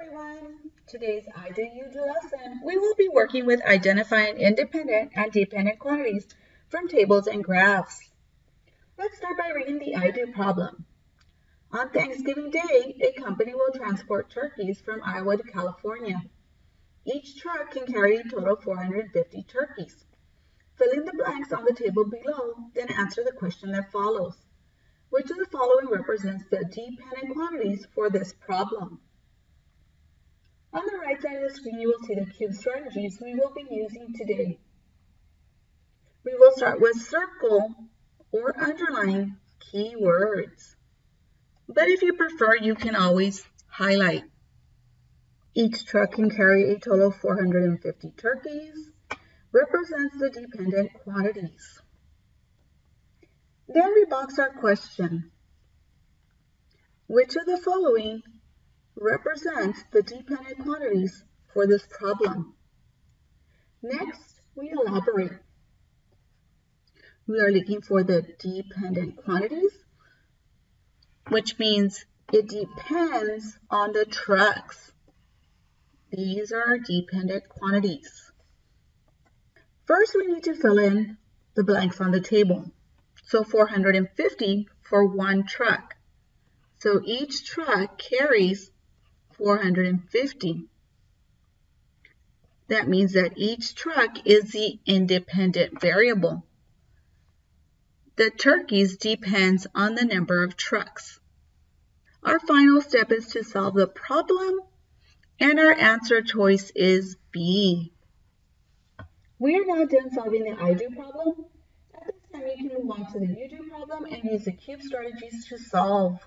everyone! Today's I Do You Do lesson, we will be working with identifying independent and dependent quantities from tables and graphs. Let's start by reading the I Do problem. On Thanksgiving Day, a company will transport turkeys from Iowa to California. Each truck can carry a total of 450 turkeys. Fill in the blanks on the table below, then answer the question that follows. Which of the following represents the dependent quantities for this problem? On the right side of the screen, you will see the cube strategies we will be using today. We will start with circle or underline keywords. But if you prefer, you can always highlight. Each truck can carry a total of 450 turkeys, represents the dependent quantities. Then we box our question. Which of the following represents the dependent quantities for this problem. Next, we elaborate. We are looking for the dependent quantities, which means it depends on the trucks. These are dependent quantities. First, we need to fill in the blanks on the table. So 450 for one truck. So each truck carries 450. That means that each truck is the independent variable. The turkeys depends on the number of trucks. Our final step is to solve the problem and our answer choice is B. We are now done solving the I do problem. At this time you can move on to the you do problem and use the cube strategies to solve.